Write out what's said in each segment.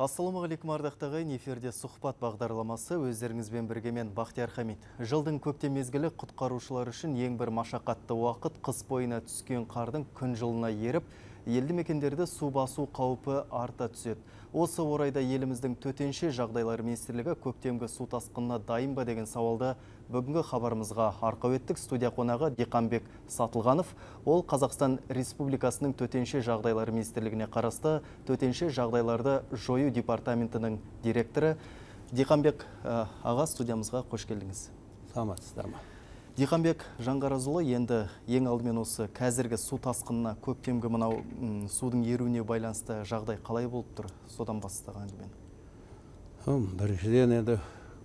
Ассалаумағалейкум ардақтағы ағайын эфирде сұхбат бағдарламасы өздеріңізбен бірге мен Бақтияр Хамид. Жылдың көктем мезгілі құтқарушылар үшін ең бір машақатты уақыт қыс бойына түскен қардың күн жылына еріп, елді мекендерді су басу қаупі арта түседі. Осы орайда еліміздің төтенше жағдайлар министрлігі көктемгі су тасқынына дайын ба деген сауалды бүгінгі хабарымызға арқау еттік. Студия қонағы Диқанбек Сатылғанов. Ол Қазақстан Республикасының төтенше жағдайлар министрлігіне қарасты төтенше жағдайларды жою департаментінің директоры Диқанбек аға студиямызға қош келдіңіз. Саламатсыздар ма? Диқанбек Жаңғаразұлы енді ең алдымен осы қазіргі су тасқынына көктемгі мынау судың еруіне байланысты жағдай қалай болып тұр? Содан бастаған әңгімені. Біріншіден енді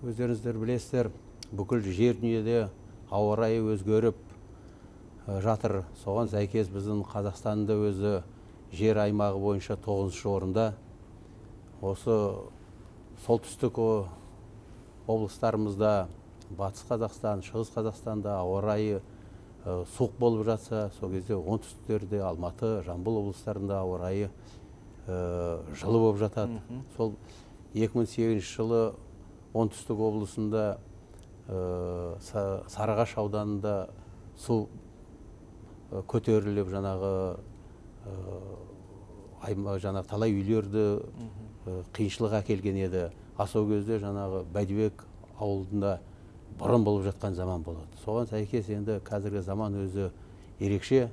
өздеріңіздер білесіздер, бүкіл жер дүниеде ауа райы өзгеріп жатыр. Соған сәйкес біздің Қазақстанда өзі жер аймағы бойынша 9 орында. Осы солтүстік облыстарымызда батыс қазақстан шығыс қазақстанда ауа райы суық болып жатса сол кезде оңтүстіктерде алматы жамбыл облыстарында ауа райы жылы болып жатады. Сол 2008 жылы оңтүстік облысында сарыағаш ауданында су көтеріліп жаңағы жаңағы талай үйлерді қиыншылық әкелген еді. А сол кезде жаңағы бәйдібек ауылында бұрын болып жатқан заман болады. Соған сәйкес енді қазіргі заман өзі ерекше.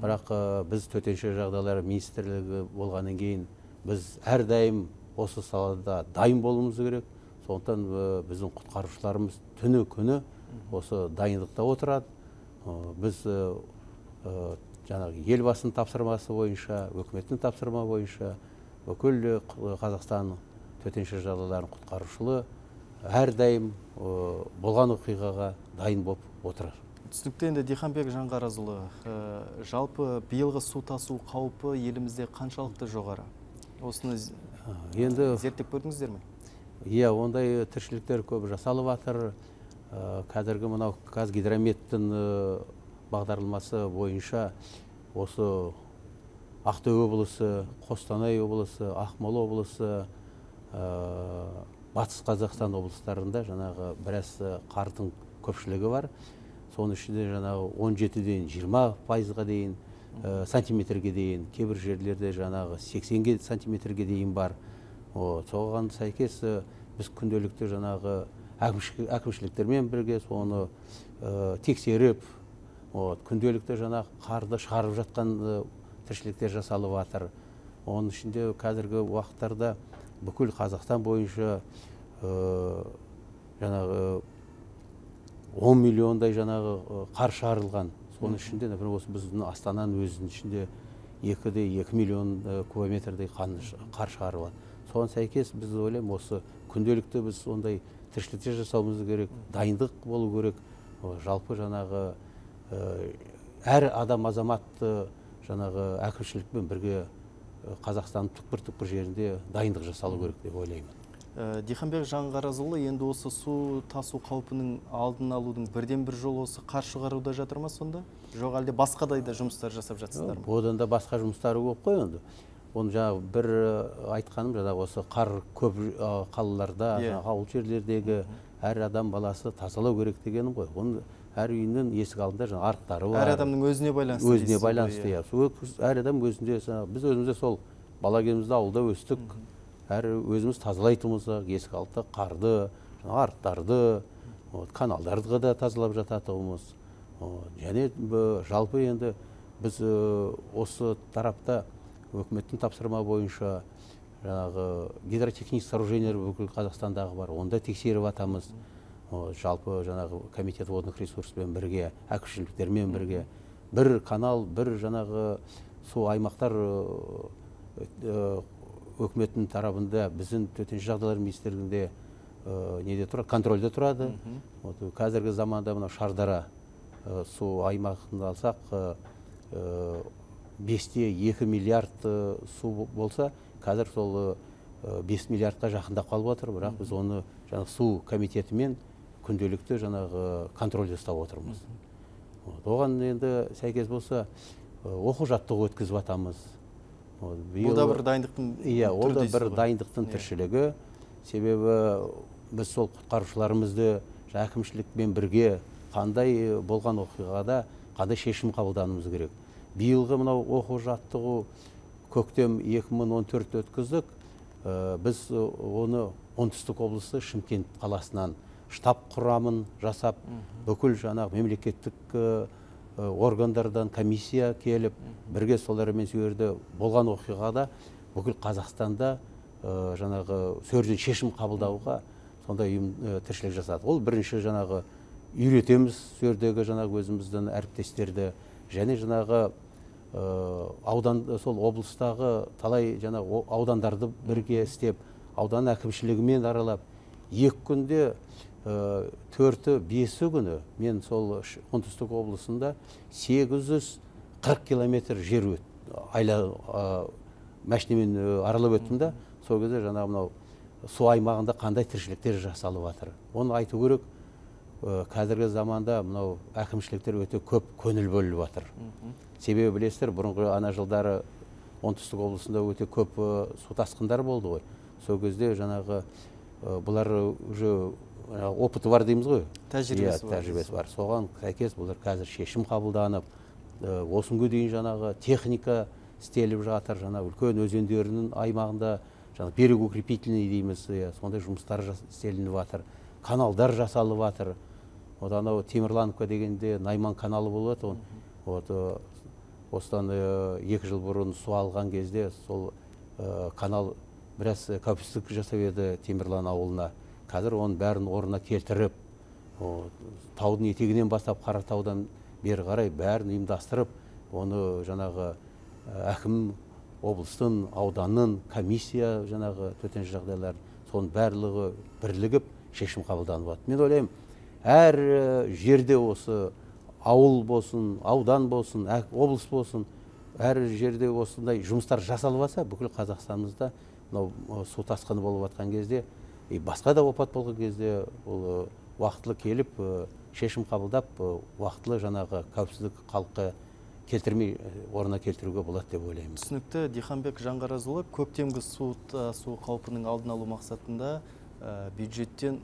Бірақ біз төтенше жағдайлар министрлігі болғаннан кейін біз әрдайым осы салада дайын болуымыз керек. Сондықтан біздің құтқарушыларымыз түні күні осы дайындықта отырады. Біз жаңағы елбасының тапсырмасы бойынша өкіметтің тапсырма бойынша бүкіл қазақстан төтенше жағдайлардың құтқарушылы әрдайым болған оқиғаға дайын болып отыр түсінікті енді диханбек жаңғаразұлы жалпы биылғы су тасу қаупі елімізде қаншалықты жоғары? Осыны енді зерттеп көрдіңіздер ме? иә ондай тіршіліктер көп жасалып жатыр қазіргі мынау қазгидрометтің бағдарламасы бойынша осы ақтөбе облысы қостанай облысы ақмола облысы батыс қазақстан облыстарында жаңағы біраз қардың көпшілігі бар. Соның ішінде жаңағы 17-ден 20 пайызға дейін сантиметрге дейін кейбір жерлерде жаңағы 80 сантиметрге дейін бар. Соған сәйкес біз күнделікті жаңағы әкімшіліктермен бірге соны тексеріп күнделікті жаңағы қарды шығарып жатқан тіршіліктер жасалып жатыр оның ішінде қазіргі уақыттарда бүкіл қазақстан бойынша жаңағы он миллиондай жаңағы қар шығарылған соның ішінде например осы біздің астананың өзінің ішінде екі де екі миллион кубометрдей қар шығарылған соған сәйкес біз ойлаймын осы күнделікті біз ондай тіршіліктер жасауымыз керек дайындық болу керек. Жалпы жаңағы әр адам азамат жаңағы әкімшілікпен бірге қазақстанның түкпір түкпір жерінде дайындық жасалу керек деп ойлаймын. Диханбек жаңғаразұлы енді осы су тасу қаупінің алдын алудың бірден бір жолы осы қар шығаруда жатыр ма сонда? Жоқ әлде басқа да жұмыстар жасап жатсыздар ма? одан да басқа жұмыстары көп қой енді. Оны жаңағы бір айтқаным жаңағы осы қар көп қалаларда ауыл жерлердегі әр адам баласы тазалау керек дегенім ғой. Оны әр үйінің есік алдында жаңағы арықтары бар. әр адамның өзіне байланысты өзіне байланысты иә. әр адам өзінде біз өзіміз де сол бала кезімізде ауылда өстік. Әр өзіміз тазалайтынбыз есік алдында қарды арықтарды каналдарды да тазалап жататынбыз. Және жалпы енді біз осы тарапта өкіметтің тапсырма бойынша жаңағы гидротехнический сооружениелер бүкіл қазақстандағы бар онда тексеріп жатамыз жалпы жаңағы комитет водных ресурспен бірге әкімшіліктермен бірге бір канал бір жаңағы су аймақтар өкіметтің тарапында біздің төтенше жағдайлар министрлігінде неде тұрады контрольде тұрады. Вот қазіргі заманда мынау шардара су аймағын алсақ бесте екі миллиард су болса қазір сол бес миллиардқа жақындап қалып отыр. Бірақ біз оны жаңағы су комитетімен күнделікті жаңағы контрольде ұстап отырмыз. Оған енді сәйкес болса оқу жаттығу өткізіп жатамыз бұл да бір дайындықтың иә ол да бір дайындықтың Иә. тіршілігі. Себебі біз сол құтқарушыларымызды әкімшілікпен бірге қандай болған оқиғада қандай шешім қабылдануымыз керек. Биылғы мынау оқу жаттығу көктем 2014 өткіздік. Ә, біз оны оңтүстік облысы шымкент қаласынан штаб құрамын жасап бүкіл жаңағы мемлекеттік органдардан комиссия келіп бірге солармен сол жерде болған оқиғада бүкіл қазақстанда жаңағы сол жерден шешім қабылдауға сондай ұйым ә, тіршілік жасады. Ол бірінші жаңағы үйретеміз сол жердегі жаңағы өзіміздің әріптестерді және жаңағы ә, аудан сол облыстағы талай жаңағы аудандарды бірге істеп аудан әкімшілігімен аралап екі күнде төрті бесі күні мен сол оңтүстік облысында 840 километр жер өт айла ә, машинамен ә, аралап өттім да сол кезде жаңағы мынау су аймағында қандай тіршіліктер жасалып жатыр оны айту керек ә, қазіргі заманда мынау әкімшіліктер өте көп көңіл бөліп жатыр себебі білесіздер бұрынғы ана жылдары оңтүстік облысында өте көп ә, су тасқындар болды ғой. Сол кезде жаңағы бұлар уже опыты бар дейміз ғой. Тәжірибесі Иә, бар тәжірибесі бар. Соған сәйкес бұлар қазір шешім қабылданып ә, осы күнге дейін жаңағы техника істеліп жатыр жаңа үлкен өзендердің аймағында жаңағы берег укрепительный дейміз иә, сондай жұмыстар істелініп жатыр каналдар жасалып жатыр. Вот анау темірлановка дегенде найман каналы болады он вот э, осыдан э, екі жыл бұрын су алған кезде сол э, канал біраз қауіпсіздік жасап еді темірлан ауылына. Қазір оның бәрін орнына келтіріп о, таудың етегінен бастап қаратаудан бері қарай бәрін ұйымдастырып оны жаңағы әкім облыстың ауданның комиссия жаңағы төтенше жағдайлар соның барлығы бірлігіп шешім қабылданып жатыр. Мен ойлаймын әр жерде осы ауыл болсын аудан болсын облыс болсын әр жерде осындай жұмыстар жасалып жатса бүкіл қазақстанымызда мынау су тасқыны болып жатқан кезде и басқа да опат болған кезде ол ы, уақытылы келіп ы, шешім қабылдап ы, уақытылы жаңағы қауіпсіздік халыққа келтірмей орнына келтіруге болады деп ойлаймын. түсінікті. Диханбек жаңғаразұлы көктемгі су тасу қаупінің алдын алу мақсатында ә, бюджеттен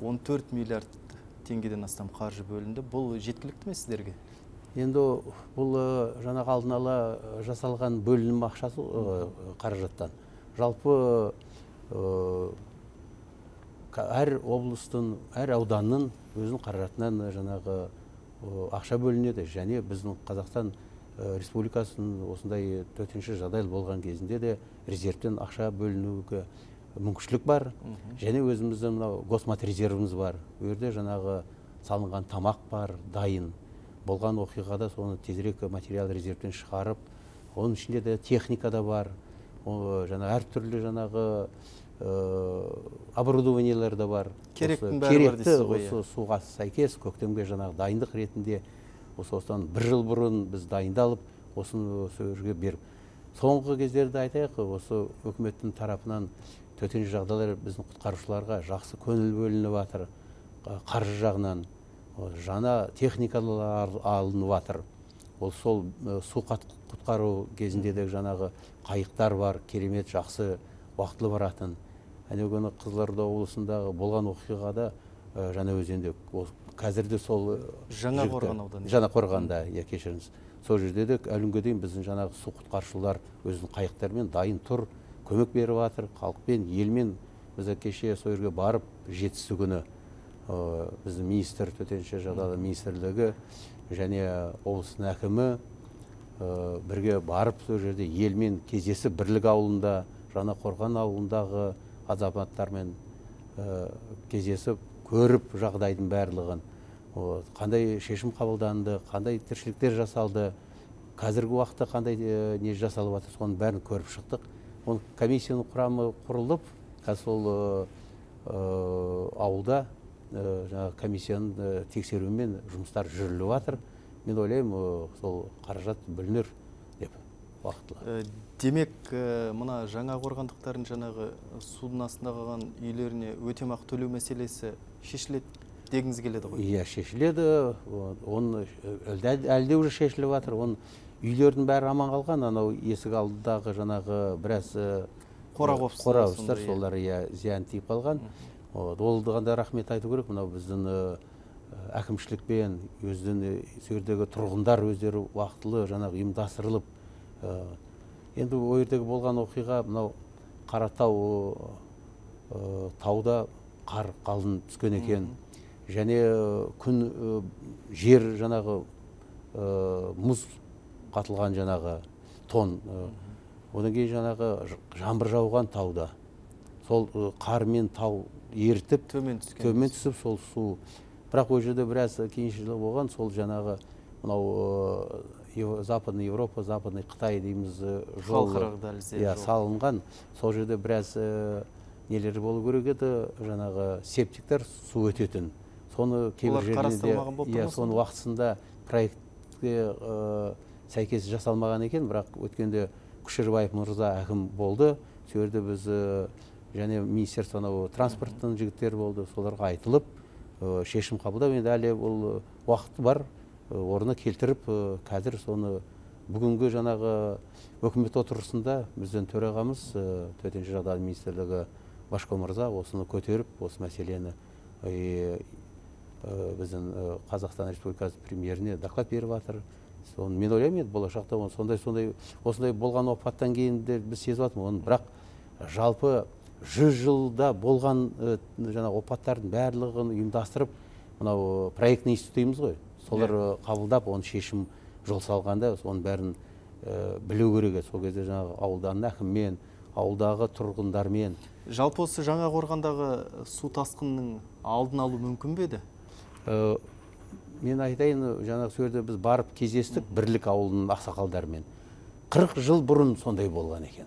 14 миллиард теңгеден астам қаржы бөлінді. Бұл жеткілікті ме сіздерге? Енді бұл жаңағы алдын ала жасалған бөлінім ақшасы қаражаттан. Жалпы әр облыстың әр ауданның өзінің қаражатынан ы, жаңағы ақша бөлінеді. Және біздің қазақстан ы, республикасының осындай төтенше жағдай болған кезінде де резервтен ақша бөлінуге мүмкіншілік бар. Және өзіміздің мынау госмат резервіміз бар. Ол жерде жаңағы салынған тамақ бар дайын. Болған оқиғада соны тезірек материал резервтен шығарып оның ішінде де техника да бар. Жаңа әртүрлі жаңағы оборудованиелер да бар. Керектің бәрі бар керекті ғой, осы суға сәйкес көктемге жаңағы дайындық ретінде осы осыдан бір жыл бұрын біз дайындалып осыны осы жерге беріп соңғы кездерде айтайық осы үкіметтің тарапынан төтенше жағдайлар біздің құтқарушыларға жақсы көңіл бөлініп жатыр қа- қаржы жағынан жаңа техникалар алынып жатыр ол сол э, су құтқару кезінде де жаңағы қайықтар бар керемет жақсы уақытылы баратын. Әнеу күні қызылорда облысындағы болған оқиғада ә, жаңа өзенде ол қазір де сол Жаңақорған ауданы. жаңақорғанда иә кешіріңіз. Сол жерде де әлі күнге дейін біздің жаңағы су құтқарушылар өзінің қайықтарымен дайын тұр көмек беріп жатыр. Халықпен елмен біз кеше сол жерге барып жетісі күні ә, біздің министр төтенше жағдайлар министрлігі және облыстың әкімі ә, бірге барып сол жерде елмен кездесіп бірлік ауылында жаңақорған ауылындағы азаматтармен ә, кездесіп көріп жағдайдың барлығын. Қандай шешім қабылданды қандай тіршіліктер жасалды қазіргі уақытта қандай ә, не жасалып жатыр соның бәрін көріп шықтық. Оның комиссияның құрамы құрылып қазір сол ә, ауылда жаңағы комиссияның тексеруімен жұмыстар жүріліп жатыр. Мен ойлаймын сол қаражат бөлінер деп уақытылы. Демек ә, мына жаңа қорғандықтардың жаңағы судың астында қалған үйлеріне өтемақы төлеу мәселесі шешіледі дегіңіз келеді ғой? Иә шешіледі. Оны әлі де уже шешіліп жатыр. Оның үйлердің бәрі аман қалған анау есік алдындағы жаңағы біраз қора қопсылар қора қопсылар солар иә. зиян тиіп қалған. Ол да рахмет айту керек. Мынау біздің әкімшілікпен өздің сол жердегі тұрғындар өздері уақытылы жаңағы ұйымдастырылып енді ол болған оқиға мынау қаратау тауда қар қалың түскен екен. Және күн жер жаңағы мұз қатылған жаңағы тон одан кейін жаңағы жаңбыр жауған тауда. Сол қар мен тау ерітіп төмен түскен төмен түсіп сол су. Бірақ ол жерде біраз қиыншылық болған сол жаңағы мынау западный европа западный қытай дейміз жол халықаралық дәлізде иә салынған. Сол жерде біраз нелер болу керек еді. Жаңағы септиктер су өтетін. Соны кейбір жерлерде иә соны уақытысында проектке сәйкес жасалмаған екен. Бірақ өткенде күшербаев мырза әкім болды. Сол жерде біз және министерство анау транспорттың жігіттері болды. Соларға айтылып шешім қабылдап енді әлі ол уақыт бар. Орнына келтіріп қазір соны бүгінгі жаңағы өкімет отырысында біздің төрағамыз төтенше жағдай министрлігі башко мырза осыны көтеріп осы мәселені біздің қазақстан республикасы премьеріне доклад беріп жатыр соны мен ойлаймын енді болашақта сондай сондай осындай болған опаттан кейін де біз сезіп жатырмыз оны бірақ жалпы жүз жылда болған жаңағы опаттардың барлығын ұйымдастырып мынау проектный институт дейміз ғой. Солар қабылдап оны шешім жол салғанда соның бәрін білу керек еді. Сол кезде жаңағы ауылдағы әкіммен ауылдағы тұрғындармен. Жалпы осы жаңа қорғандағы су тасқынының алдын алу мүмкін бе еді? Мен айтайын жаңағы сол жерде біз барып кездестік бірлік ауылының ақсақалдарымен. Қырық жыл бұрын сондай болған екен.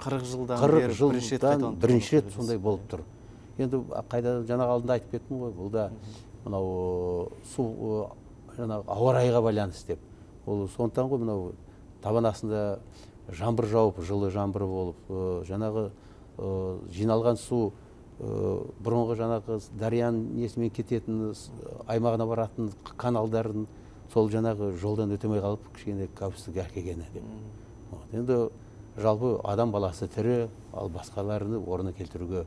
Қырық жылдан қырық жылдан бірінші рет сондай болып тұр. Енді қайда жаңағы алдында айтып кеттім ғой бұл да мынау су жаңағы ауа райға байланысты деп. Ол сондықтан ғой мынау табан астында жаңбыр жауып жылы жаңбыр болып жаңағы жиналған су бұрынғы жаңағы дарияның несімен кететін аймағына баратын каналдардың сол жаңағы жолдан өтемей қалып кішкене қауіпсіздік әкелгені деп. Енді жалпы адам баласы тірі ал басқаларыны орнына келтіруге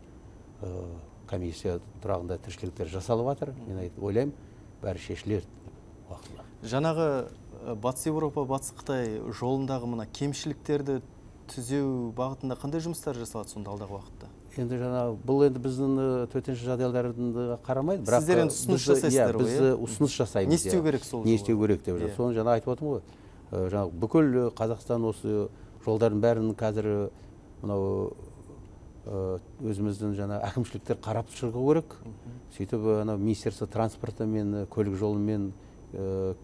комиссия тұрағында тіршіліктер жасалып жатыр мен ойлаймын бәрі шешілер уақытылы жаңағы батыс еуропа батыс қытай жолындағы мына кемшіліктерді түзеу бағытында қандай жұмыстар жасалады сонда алдағы уақытта? Енді жаңағы бұл енді біздің төтенше жағдайларды қарамайды бірақ сіздер енді ұсыныс жасайсыздар ғой біз ұсыныс жасаймыз не істеу керек сол не істеу керек деп соны жаңа айтып отырмын ғой. жаңағы бүкіл қазақстан осы жолдардың бәрін қазір мынау өзіміздің жаңа әкімшіліктер қарап шығу керек. Сөйтіп анау министерство транспорты мен көлік жолымен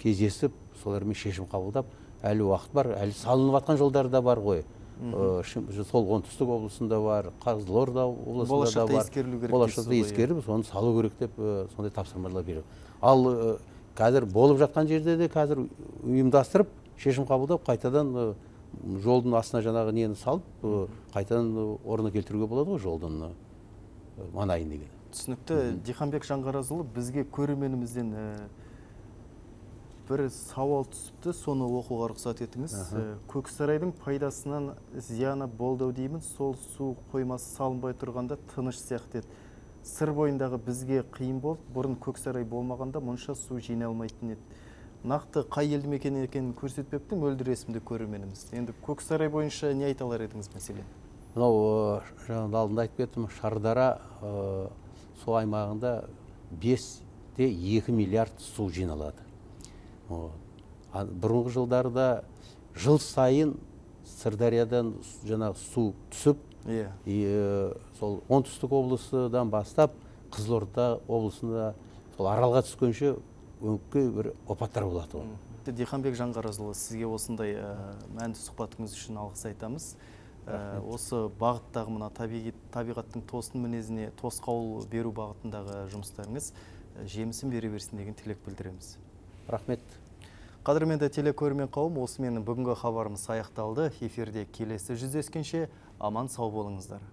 кездесіп солармен шешім қабылдап әлі уақыт бар әлі салынып жатқан жолдар да бар ғой. Сол оңтүстік облысында бар қызылорда облысында да бар. ескерілу керек болашақта ескеріп соны салу керек деп сондай тапсырмалар беру. Ал қазір болып жатқан жерде де қазір ұйымдастырып шешім қабылдап қайтадан жолдың астына жаңағы нені салып қайтадан орнына келтіруге болады ғой жолдың маңайын деген. түсінікті. Диханбек жаңғаразұлы бізге көрерменімізден бір сауал түсіпті соны оқуға рұқсат етіңіз. Көксарайдың пайдасынан зияны болды деймін. Сол су қоймасы салынбай тұрғанда тыныш сияқты еді. Сыр бойындағы бізге қиын болды. Бұрын көксарай болмағанда мұнша су жиналмайтын еді. Нақты қай елді мекен екенін көрсетпепті мөлдір есімді көрерменіміз. Енді көксарай бойынша не айта алар едіңіз мәселен? Мынау жаңа алдында айтып кеттім шардара су аймағында бес де екі миллиард су жиналады. Бұрынғы жылдарда жыл сайын сырдариядан жаңағы су түсіп иә. сол оңтүстік облысыдан бастап қызылорда облысында сол аралға түскенше өңкей бір опаттар болады ғой диханбек жаңғаразұлы сізге осындай мәнді сұхбатыңыз үшін алғыс айтамыз. Осы бағыттағы мына табиғаттың тосын мінезіне тосқауыл беру бағытындағы жұмыстарыңыз жемісін бере берсін деген тілек білдіреміз. Рахмет. Қадірменді телекөрермен қауым осымен бүгінгі хабарымыз аяқталды. Эфирде келесі жүздескенше аман сау болыңыздар.